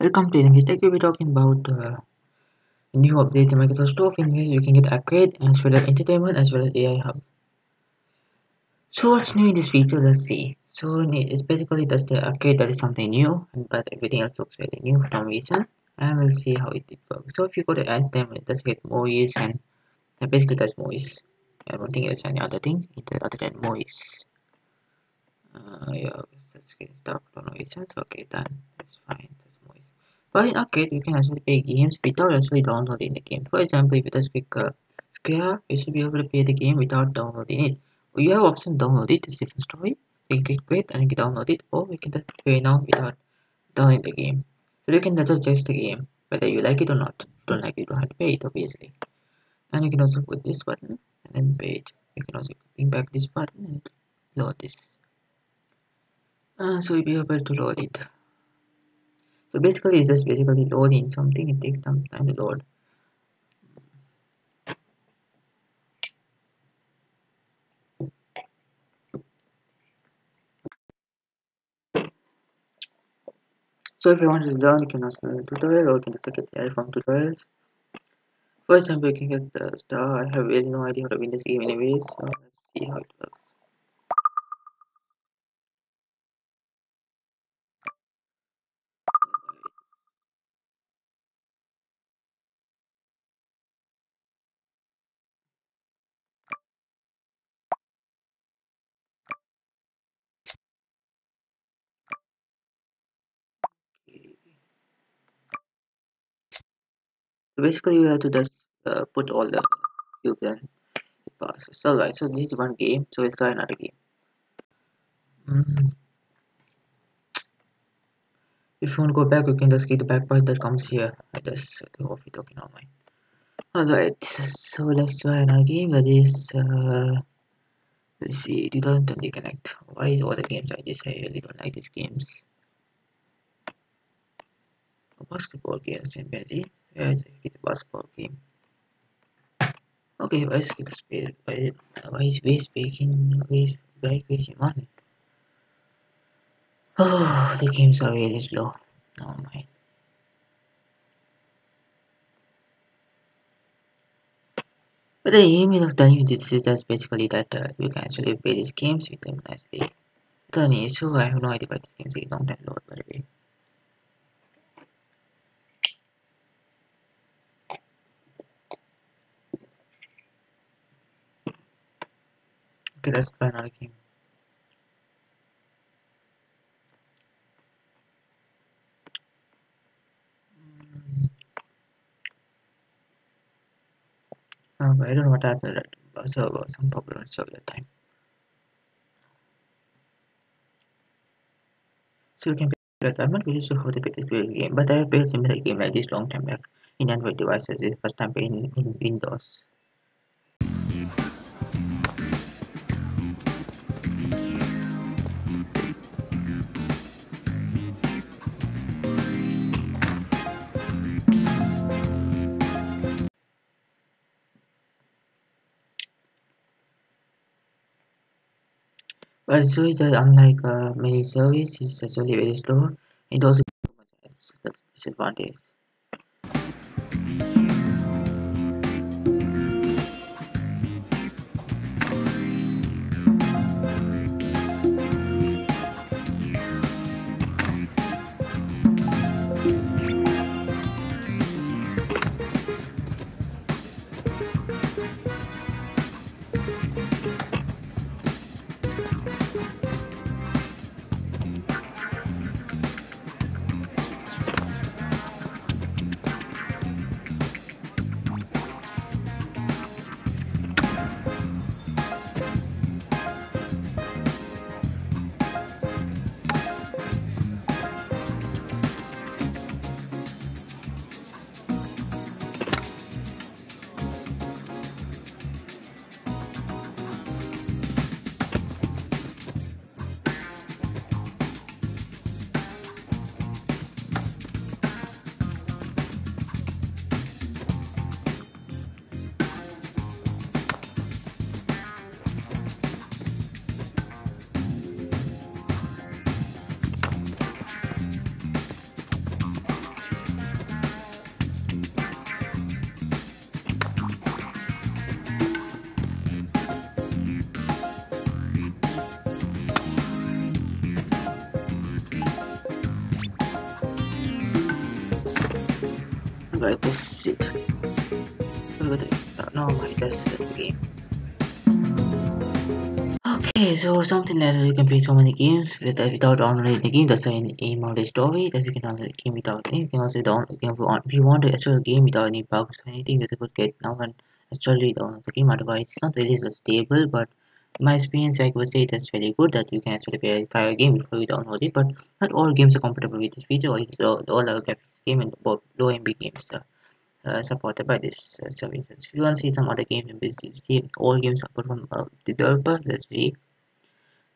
Welcome to Anyway Tech. We'll be talking about uh, new update in Microsoft Store in which you can get arcade as well as entertainment as well as AI hub. So what's new in this feature? Let's see. So it's basically that's the arcade that is something new, but everything else looks really new for some reason. And we'll see how it works. So if you go to it does get movies and basically that's movies. I don't think there's any other thing other than movies. Uh, yeah, let's get stuck for no reasons. Okay, done. That's fine. But in arcade, you can actually play games without actually downloading the game. For example, if you just click uh, Square, you should be able to play the game without downloading it. You have option download it, it's different story. You can click it and you can download it, or you can just play now without downloading the game. So you can just judge the game, whether you like it or not. If you don't like it, you don't have to pay it, obviously. And you can also put this button and then pay it. You can also bring back this button and load this. Uh, so you'll be able to load it so basically it's just basically loading something. It takes some time to load. So if you want to learn you can also learn tutorial or you can just get the from tutorials. For example you can get the star. I have really no idea how to win this game anyways so let's see how it works basically you have to just uh, put all the cubes and it passes. Alright so this is one game so let's try another game. Mm. if you want to go back you can just get the back part that comes here I just think of it okay now mine alright so let's try another game that is uh, let's see 2020 connect? Why is all the games like this? I really don't like these games. Basketball game simply yeah it's a basketball game. Okay why is it space why, is waste making waste why wasting money? Oh the games are really slow oh my but the aim of telling you this is just basically that uh, you can actually play these games with them nicely. Any issue I have no idea why this game takes long time to load by the way Okay, let's another game. Oh, I don't know what happened to that server, some problem with server time. So you can play that. I'm not really sure how to play this game, but I have played a similar game like this long time back in Android devices. It's the first time playing in Windows. But so is that unlike uh, many services, it's actually very slow. It also has that's disadvantage. Like this it. Look at it. No, my that's, that's the game. Okay, so something that you can play so many games with, uh, without downloading the game. That's an aim the story. That you can download the game without it. You can also download if you want if you want to the game without any bugs or anything. You could get now and install download the game. Otherwise, it's not really stable. But in my experience, I would say that's very good that you can actually play a game before you download it. But not all games are compatible with this feature. All, all our graphics game and both low MB games uh, supported by this uh, service. If you want to see some other games in this, see all games are from uh, developer. Let's see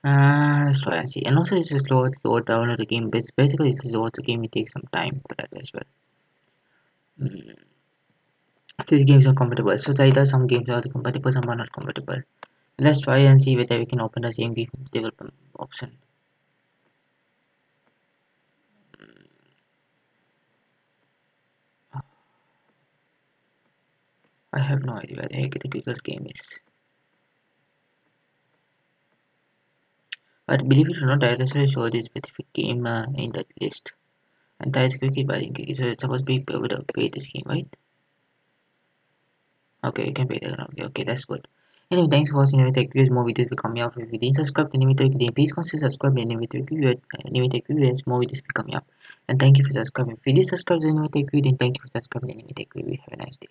uh, let's try and see and also it's just slow slow download the game but basically it's slow the game it takes some time for that as well mm. these games are compatible so either some games are compatible some are not compatible let's try and see whether we can open the same game development option I have no idea where the Google game is But believe it or not, I actually show this specific game uh, in that list. And that is quickly buying cookie, so it's supposed to be able to pay this game, right? Okay, you can pay that. Okay, okay, that's good. Anyway, thanks for watching Anyway Tech Reviews. More videos will coming up. If you didn't subscribe to Anyway Tech Reviews, please consider subscribing to Anyway Tech Reviews. Anime more videos will coming up. And thank you for subscribing. If you did subscribe to Anyway Tech Reviews, then thank you for subscribing to Anyway Tech Reviews. Have a nice day.